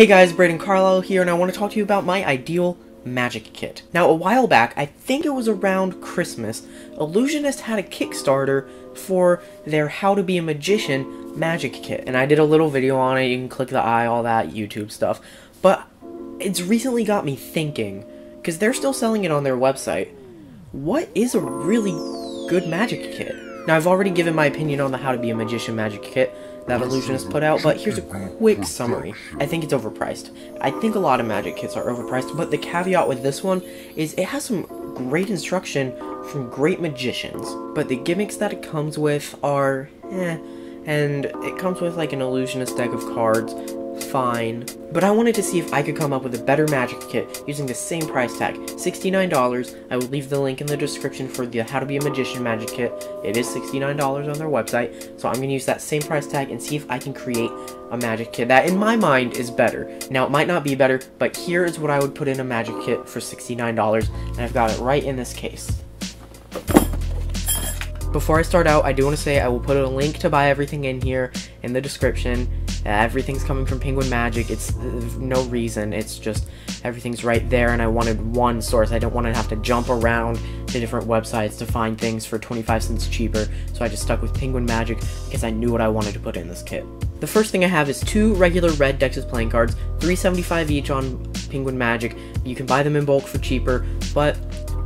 Hey guys, Braden Carlisle here, and I want to talk to you about my ideal magic kit. Now, a while back, I think it was around Christmas, Ellusionist had a Kickstarter for their How to Be a Magician magic kit, and I did a little video on it, you can click the eye, all that YouTube stuff, but it's recently got me thinking, because they're still selling it on their website, what is a really good magic kit? Now, I've already given my opinion on the How to Be a Magician magic kit that Ellusionist put out, but here's a quick summary. I think it's overpriced. I think a lot of magic kits are overpriced, but the caveat with this one is it has some great instruction from great magicians, but the gimmicks that it comes with are eh, and it comes with like an Ellusionist deck of cards, fine. But I wanted to see if I could come up with a better magic kit using the same price tag, $69. I will leave the link in the description for the How to Be a Magician magic kit. It is $69 on their website, so I'm going to use that same price tag and see if I can create a magic kit that in my mind is better. Now it might not be better, but here is what I would put in a magic kit for $69, and I've got it right in this case. Before I start out, I do want to say I will put a link to buy everything in here in the description. Everything's coming from Penguin Magic. It's no reason. It's just everything's right there, and I wanted one source. I don't want to have to jump around to different websites to find things for 25 cents cheaper. So I just stuck with Penguin Magic because I knew what I wanted to put in this kit. The first thing I have is two regular red Dexys playing cards, 375 each on Penguin Magic. You can buy them in bulk for cheaper, but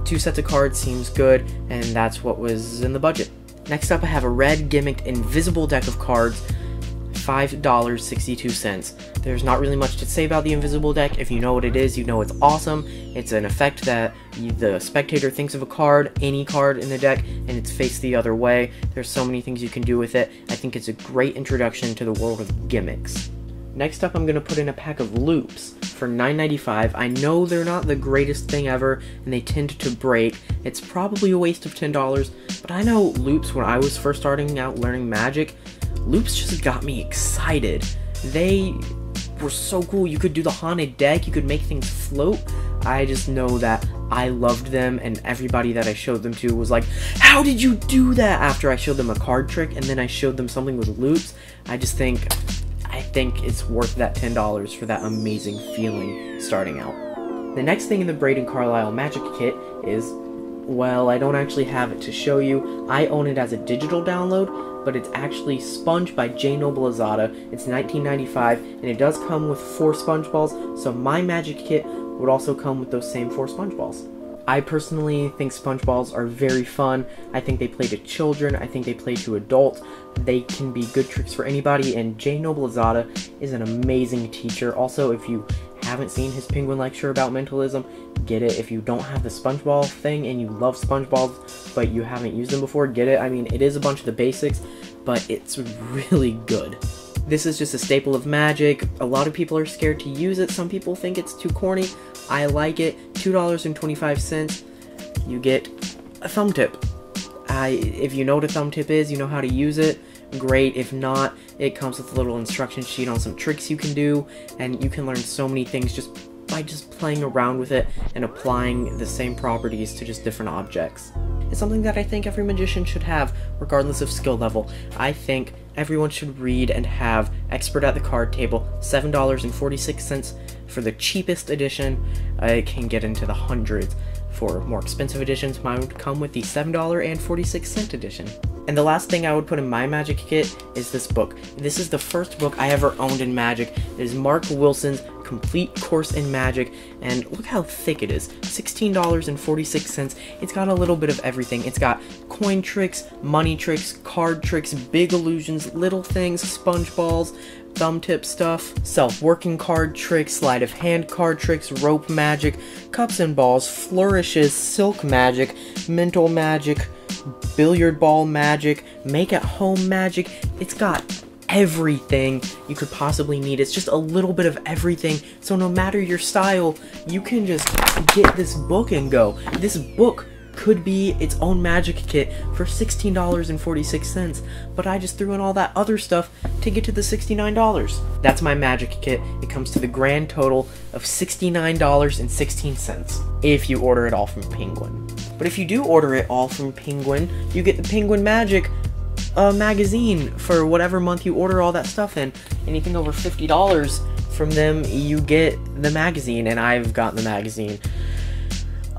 Two sets of cards seems good, and that's what was in the budget. Next up, I have a red gimmicked invisible deck of cards, $5.62. There's not really much to say about the invisible deck. If you know what it is, you know it's awesome. It's an effect that the spectator thinks of a card, any card in the deck, and it's faced the other way. There's so many things you can do with it. I think it's a great introduction to the world of gimmicks. Next up, I'm going to put in a pack of loops for $9.95. I know they're not the greatest thing ever, and they tend to break. It's probably a waste of $10, but I know loops when I was first starting out learning magic, loops just got me excited. They were so cool. You could do the haunted deck, you could make things float. I just know that I loved them, and everybody that I showed them to was like, How did you do that? After I showed them a card trick, and then I showed them something with loops. I just think I think it's worth that $10 for that amazing feeling starting out. The next thing in the Braden Carlisle Magic Kit is, well, I don't actually have it to show you. I own it as a digital download, but it's actually Sponge by Jay Noblezada. It's 1995, and it does come with four sponge balls, so my Magic Kit would also come with those same four sponge balls. I personally think sponge balls are very fun. I think they play to children. I think they play to adults. They can be good tricks for anybody, and Jay Noblezada is an amazing teacher. Also, if you haven't seen his penguin lecture about mentalism, get it. If you don't have the SpongeBall thing and you love SpongeBalls, but you haven't used them before, get it. I mean, it is a bunch of the basics, but it's really good. This is just a staple of magic. A lot of people are scared to use it. Some people think it's too corny. I like it. $2.25. You get a thumb tip. I, if you know what a thumb tip is, you know how to use it. Great. If not, it comes with a little instruction sheet on some tricks you can do, and you can learn so many things just by just playing around with it and applying the same properties to just different objects. It's something that I think every magician should have, regardless of skill level. I think everyone should read and have Expert at the Card Table, $7.46 for the cheapest edition. it can get into the hundreds. For more expensive editions, mine would come with the $7.46 edition. And the last thing I would put in my Magic kit is this book. This is the first book I ever owned in Magic. It is Mark Wilson's Complete Course in Magic, and look how thick it is. $16.46. It's got a little bit of everything. It's got coin tricks, money tricks, card tricks, big illusions, little things, sponge balls, thumb tip stuff, self-working card tricks, sleight of hand card tricks, rope magic, cups and balls, flourishes, silk magic, mental magic, billiard ball magic, make at home magic. It's got everything you could possibly need. It's just a little bit of everything. So no matter your style, you can just get this book and go. This book could be its own magic kit for $16.46, but I just threw in all that other stuff to get to the $69. That's my magic kit. It comes to the grand total of $69.16 if you order it all from Penguin. But if you do order it all from Penguin, you get the Penguin Magic uh, magazine for whatever month you order all that stuff in. Anything over $50 from them, you get the magazine, and I've gotten the magazine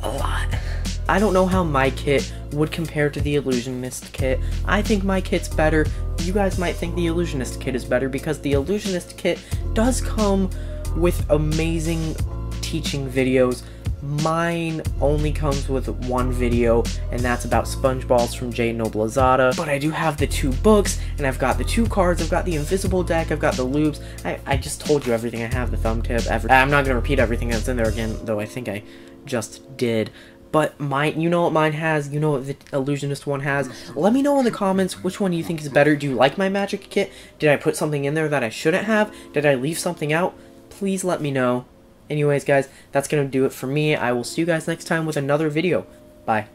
a lot. I don't know how my kit would compare to the Ellusionist kit. I think my kit's better. You guys might think the Ellusionist kit is better because the Ellusionist kit does come with amazing teaching videos. Mine only comes with one video, and that's about SpongeBalls from Jay Noblezada. But I do have the two books, and I've got the two cards, I've got the invisible deck, I've got the loops. I, I just told you everything I have, the thumb tip, I'm not gonna repeat everything that's in there again, though I think I just did. But mine, you know what mine has, you know what the Ellusionist one has. Let me know in the comments which one you think is better. Do you like my magic kit? Did I put something in there that I shouldn't have? Did I leave something out? Please let me know. Anyways, guys, that's gonna do it for me. I will see you guys next time with another video. Bye.